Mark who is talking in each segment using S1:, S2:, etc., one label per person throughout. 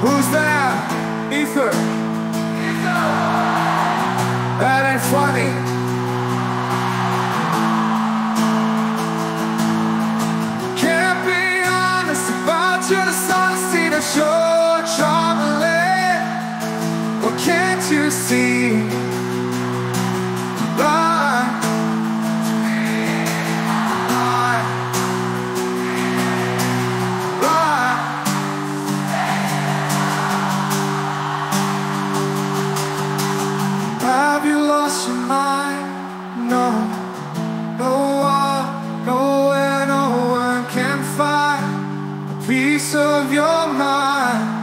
S1: Who's there? Ether. That ain't funny. A piece of your mind.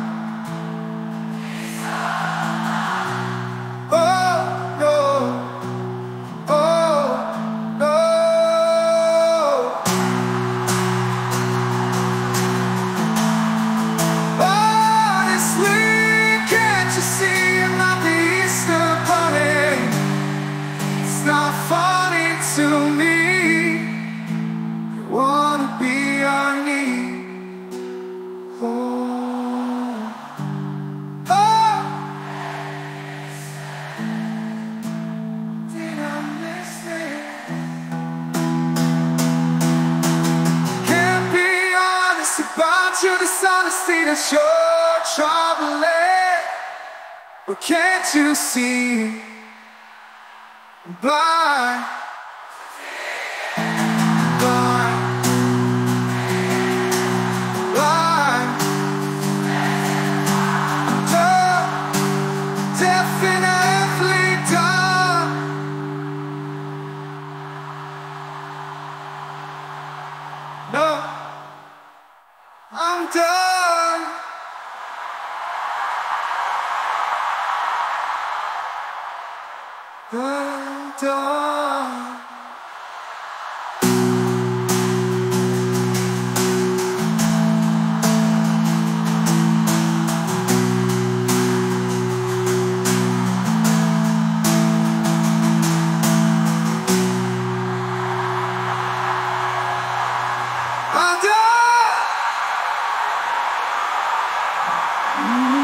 S1: About your dishonesty That's your trouble But can't you see? I'm blind Blind Blind Dumb Definitely dumb No done. I'm done. I'm.